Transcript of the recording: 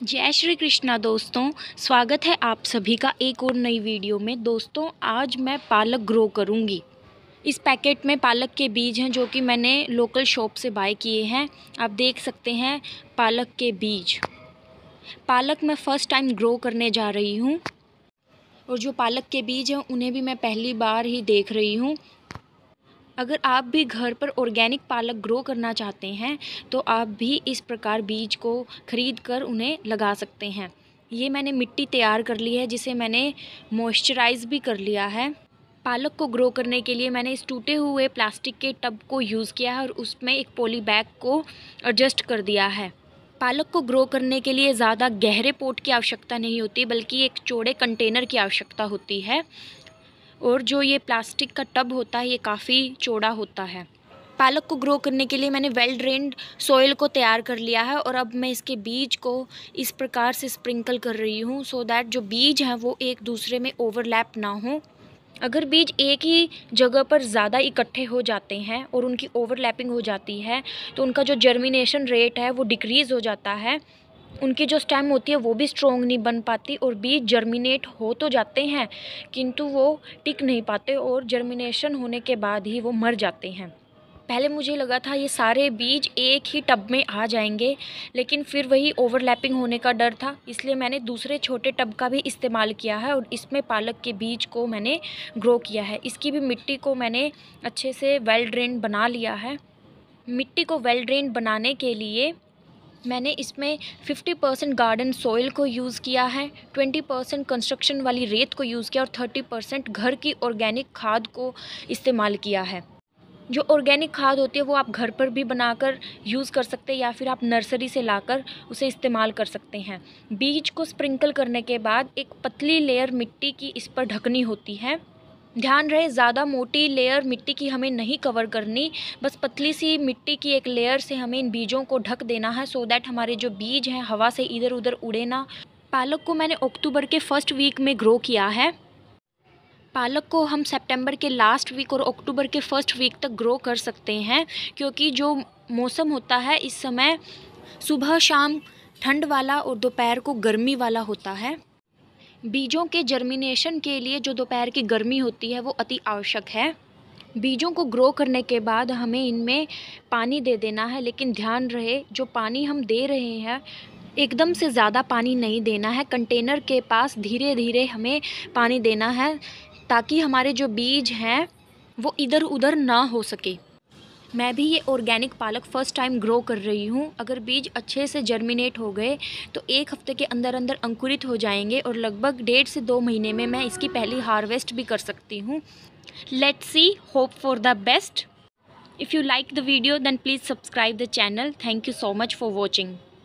जय श्री कृष्णा दोस्तों, स्वागत है आप सभी का एक और नई वीडियो में। दोस्तों, आज मैं पालक ग्रो करूँगी। इस पैकेट में पालक के बीज हैं जो कि मैंने लोकल शॉप से बाय किए हैं। आप देख सकते हैं पालक के बीज। पालक मैं फ़र्स्ट टाइम ग्रो करने जा रही हूँ। और जो पालक के बीज हैं, उन्हें भी मैं पहली बार ही देख रही हूँ। अगर आप भी घर पर ऑर्गेनिक पालक ग्रो करना चाहते हैं तो आप भी इस प्रकार बीज को ख़रीद कर उन्हें लगा सकते हैं। ये मैंने मिट्टी तैयार कर ली है, जिसे मैंने मॉइस्चराइज़ भी कर लिया है। पालक को ग्रो करने के लिए मैंने इस टूटे हुए प्लास्टिक के टब को यूज़ किया है और उसमें एक पोली बैग को एडजस्ट कर दिया है। पालक को ग्रो करने के लिए ज़्यादा गहरे पोट की आवश्यकता नहीं होती, बल्कि एक चौड़े कंटेनर की आवश्यकता होती है। और जो ये प्लास्टिक का टब होता है, ये काफ़ी चौड़ा होता है। पालक को ग्रो करने के लिए मैंने वेल ड्रेन्ड सॉइल को तैयार कर लिया है और अब मैं इसके बीज को इस प्रकार से स्प्रिंकल कर रही हूँ सो दैट जो बीज हैं वो एक दूसरे में ओवरलैप ना हो। अगर बीज एक ही जगह पर ज़्यादा इकट्ठे हो जाते हैं और उनकी ओवरलैपिंग हो जाती है तो उनका जो जर्मिनेशन रेट है वो डिक्रीज़ हो जाता है। उनकी जो स्टेम होती है, वो भी स्ट्रॉन्ग नहीं बन पाती और बीज जर्मिनेट हो तो जाते हैं, किंतु वो टिक नहीं पाते और जर्मिनेशन होने के बाद ही वो मर जाते हैं। पहले मुझे लगा था ये सारे बीज एक ही टब में आ जाएँगे, लेकिन फिर वही ओवरलैपिंग होने का डर था, इसलिए मैंने दूसरे छोटे टब का भी इस्तेमाल किया है और इसमें पालक के बीज को मैंने ग्रो किया है। इसकी भी मिट्टी को मैंने अच्छे से वेल ड्रेन बना लिया है। मिट्टी को वेल ड्रेन बनाने के लिए मैंने इसमें 50 परसेंट गार्डन सॉइल को यूज़ किया है 20 परसेंट कंस्ट्रक्शन वाली रेत को यूज़ किया और 30 परसेंट घर की ऑर्गेनिक खाद को इस्तेमाल किया है। जो ऑर्गेनिक खाद होती है वो आप घर पर भी बनाकर यूज़ कर सकते हैं या फिर आप नर्सरी से लाकर उसे इस्तेमाल कर सकते हैं। बीज को स्प्रिंकल करने के बाद एक पतली लेयर मिट्टी की इस पर ढकनी होती है। ध्यान रहे, ज़्यादा मोटी लेयर मिट्टी की हमें नहीं कवर करनी, बस पतली सी मिट्टी की एक लेयर से हमें इन बीजों को ढक देना है सो दैट हमारे जो बीज हैं, हवा से इधर उधर उड़े ना। पालक को मैंने अक्टूबर के फ़र्स्ट वीक में ग्रो किया है। पालक को हम सितंबर के लास्ट वीक और अक्टूबर के फ़र्स्ट वीक तक ग्रो कर सकते हैं, क्योंकि जो मौसम होता है, इस समय सुबह शाम ठंड वाला और दोपहर को गर्मी वाला होता है। बीजों के जर्मिनेशन के लिए जो दोपहर की गर्मी होती है, वो अति आवश्यक है। बीजों को ग्रो करने के बाद हमें इनमें पानी दे देना है, लेकिन ध्यान रहे, जो पानी हम दे रहे हैं, एकदम से ज़्यादा पानी नहीं देना है। कंटेनर के पास धीरे धीरे हमें पानी देना है, ताकि हमारे जो बीज हैं, वो इधर उधर ना हो सके। मैं भी ये ऑर्गेनिक पालक फ़र्स्ट टाइम ग्रो कर रही हूँ। अगर बीज अच्छे से जर्मिनेट हो गए तो एक हफ़्ते के अंदर अंदर अंकुरित हो जाएँगे और लगभग डेढ़ से दो महीने में मैं इसकी पहली हार्वेस्ट भी कर सकती हूँ। Let see hope for the best if you like the video then please subscribe the channel thank you so much for watching